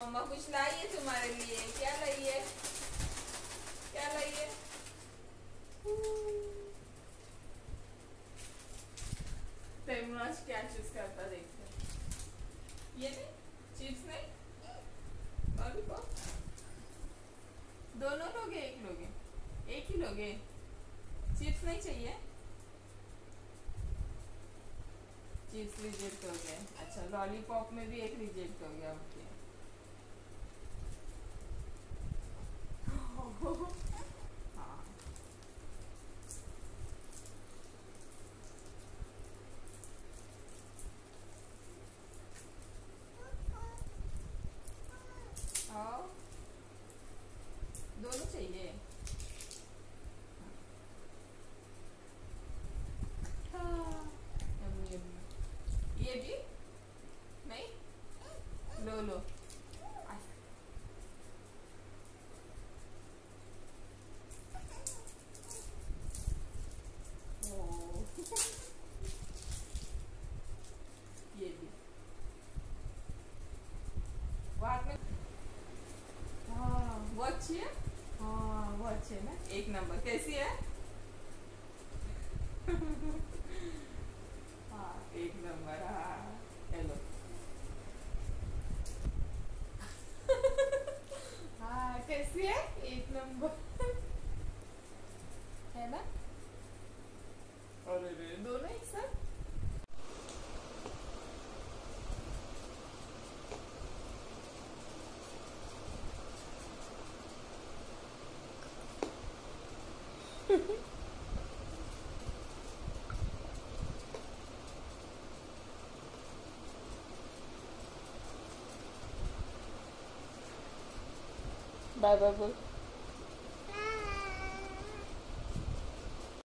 मम्मा कुछ लाई है तुम्हारे लिए। क्या लाई है क्या लाई है क्या चूज़ करता देखते ये नहीं चिप्स नहीं? लॉलीपॉप दोनों लोगे एक लोगे एक ही लोगे चिप्स नहीं चाहिए? चिप्स रिजेक्ट हो गए। अच्छा लॉलीपॉप में भी एक रिजेक्ट हो गया ओके हाँ आओ दोनों चाहिए। हाँ। ये भी नहीं लो लो ओ, ये भी वो हाथ में वो अच्छी है। हाँ वो अच्छी है ना? एक नंबर। कैसी है? हाँ एक नंबर। हाँ हेलो हाँ कैसी है? एक नंबर। है ना? अरे दोनों एक साथ? Bye, bye, bye.